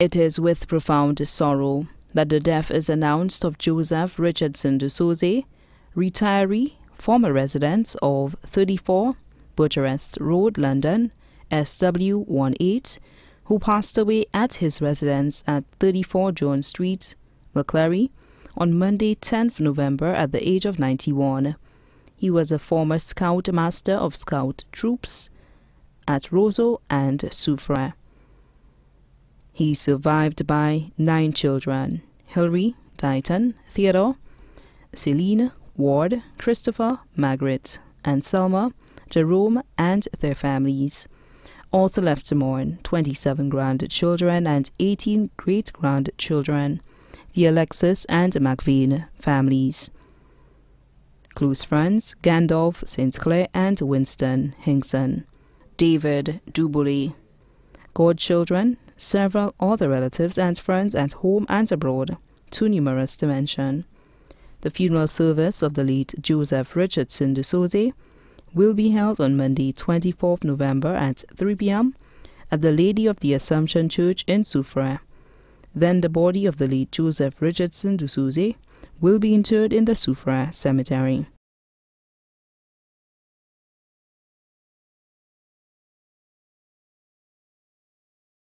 It is with profound sorrow that the death is announced of Joseph Richardson Dusauzay, retiree, former resident of 34 Bucharest Road, London, SW18, who passed away at his residence at 34 John Street, Maclary, on Monday 10th November at the age of 91. He was a former Scout Master of Scout troops at Roseau and Soufrière. He survived by nine children Hilary, Dighton, Theodore, Celine, Ward, Christopher, Margaret, and Selma, Jerome, and their families. Also left to mourn 27 grandchildren and 18 great grandchildren, the Alexis and McVean families. Close friends Gandalf, St. Clair, and Winston Hinkson. David Duboli. Godchildren several other relatives and friends at home and abroad, too numerous to mention. The funeral service of the late Joseph Richardson Dusauzay will be held on Monday, 24th November at 3 p.m. at the Lady of the Assumption Church in Soufrière. Then the body of the late Joseph Richardson Dusauzay will be interred in the Soufrière Cemetery.